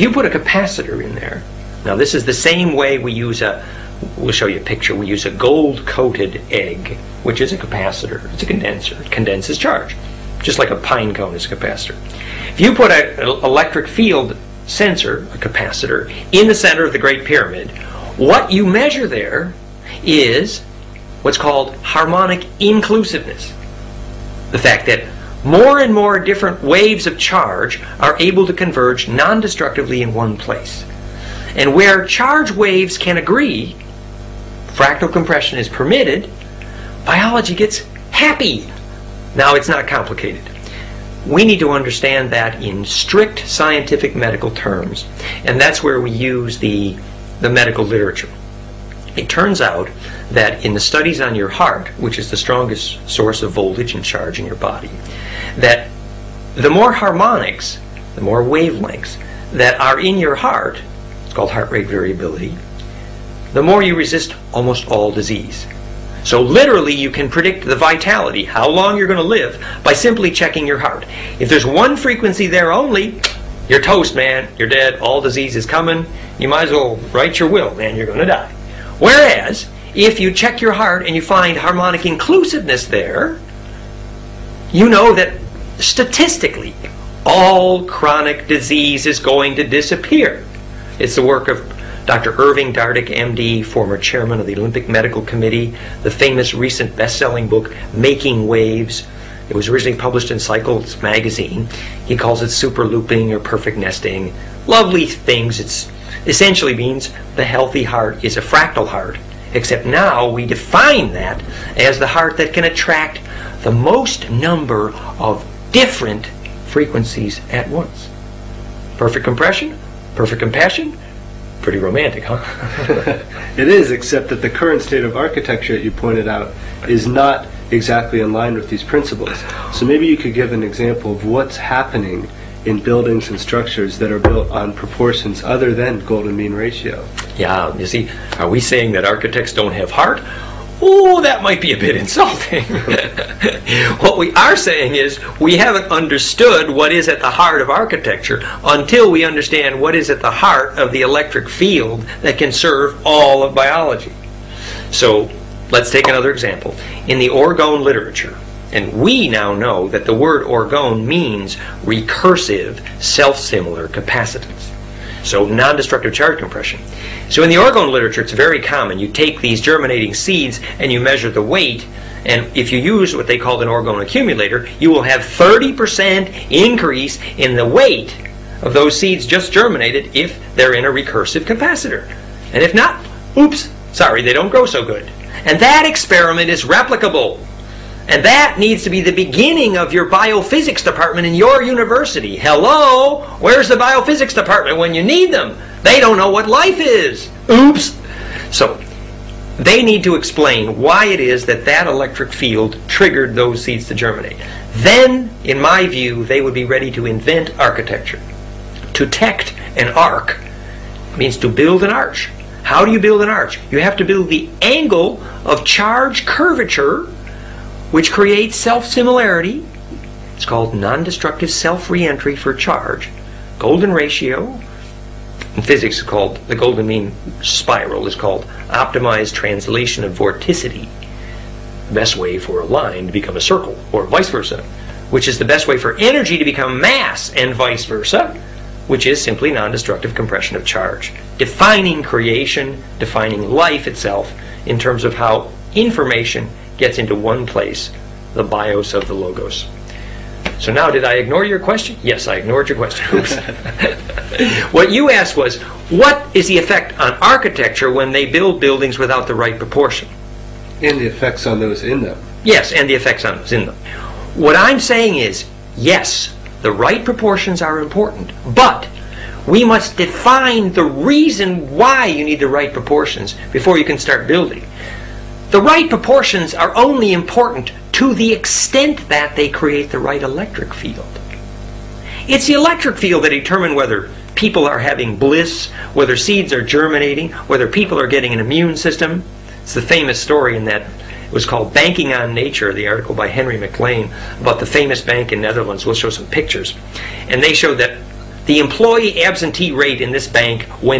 If you put a capacitor in there, now this is the same way we use a, we'll show you a picture, we use a gold coated egg, which is a capacitor. It's a condenser. It condenses charge, just like a pine cone is a capacitor. If you put an electric field sensor, a capacitor, in the center of the Great Pyramid, what you measure there is what's called harmonic inclusiveness. The fact that more and more different waves of charge are able to converge non destructively in one place. And where charge waves can agree, fractal compression is permitted, biology gets happy. Now, it's not complicated. We need to understand that in strict scientific medical terms, and that's where we use the, the medical literature. It turns out that in the studies on your heart, which is the strongest source of voltage and charge in your body, that the more harmonics, the more wavelengths that are in your heart, it's called heart rate variability, the more you resist almost all disease. So literally you can predict the vitality, how long you're going to live, by simply checking your heart. If there's one frequency there only, you're toast, man. You're dead. All disease is coming. You might as well write your will, man. You're going to die. Whereas, if you check your heart and you find harmonic inclusiveness there, you know that statistically all chronic disease is going to disappear. It's the work of Dr. Irving Dardick, MD, former chairman of the Olympic Medical Committee, the famous recent best selling book, Making Waves. It was originally published in Cycles magazine. He calls it super looping or perfect nesting. Lovely things. It essentially means the healthy heart is a fractal heart Except now we define that as the heart that can attract the most number of different frequencies at once. Perfect compression, perfect compassion, pretty romantic, huh? it is, except that the current state of architecture that you pointed out is not exactly in line with these principles. So maybe you could give an example of what's happening in buildings and structures that are built on proportions other than golden mean ratio. Yeah, you see, are we saying that architects don't have heart? Oh, that might be a bit insulting. what we are saying is we haven't understood what is at the heart of architecture until we understand what is at the heart of the electric field that can serve all of biology. So let's take another example. In the orgone literature, and we now know that the word orgone means recursive, self-similar capacitance. So non-destructive charge compression. So in the orgone literature, it's very common. You take these germinating seeds and you measure the weight, and if you use what they call an orgone accumulator, you will have 30% increase in the weight of those seeds just germinated if they're in a recursive capacitor. And if not, oops, sorry, they don't grow so good. And that experiment is replicable and that needs to be the beginning of your biophysics department in your university. Hello? Where's the biophysics department when you need them? They don't know what life is. Oops. So, they need to explain why it is that that electric field triggered those seeds to germinate. Then, in my view, they would be ready to invent architecture. To tect an arc means to build an arch. How do you build an arch? You have to build the angle of charge curvature which creates self-similarity. It's called non-destructive self-reentry for charge. Golden ratio. In physics, is called the golden mean spiral is called optimized translation of vorticity. The best way for a line to become a circle, or vice versa, which is the best way for energy to become mass, and vice versa, which is simply non-destructive compression of charge. Defining creation, defining life itself in terms of how information gets into one place, the bios of the logos. So now, did I ignore your question? Yes, I ignored your question. Oops. what you asked was, what is the effect on architecture when they build buildings without the right proportion? And the effects on those in them. Yes, and the effects on those in them. What I'm saying is, yes, the right proportions are important, but we must define the reason why you need the right proportions before you can start building. The right proportions are only important to the extent that they create the right electric field. It's the electric field that determines whether people are having bliss, whether seeds are germinating, whether people are getting an immune system. It's the famous story in that it was called Banking on Nature, the article by Henry McLean about the famous bank in Netherlands. We'll show some pictures. And they showed that The employee absentee rate in this bank went